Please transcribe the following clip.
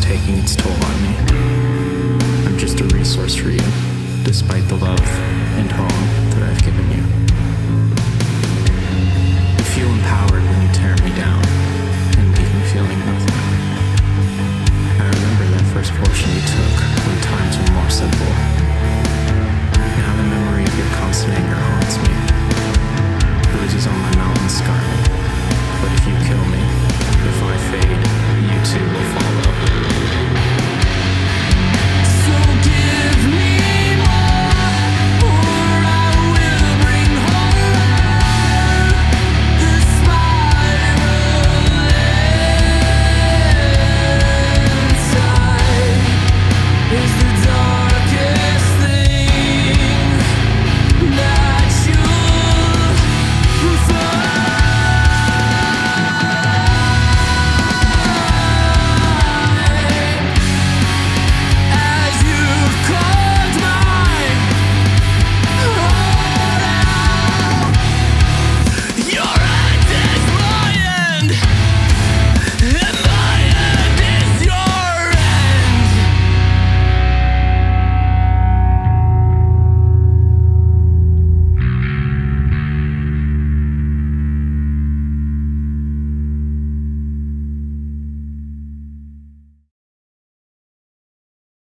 Taking its toll on me. I'm just a resource for you, despite the love and home that I've given you. You feel empowered when you tear me down and leave me feeling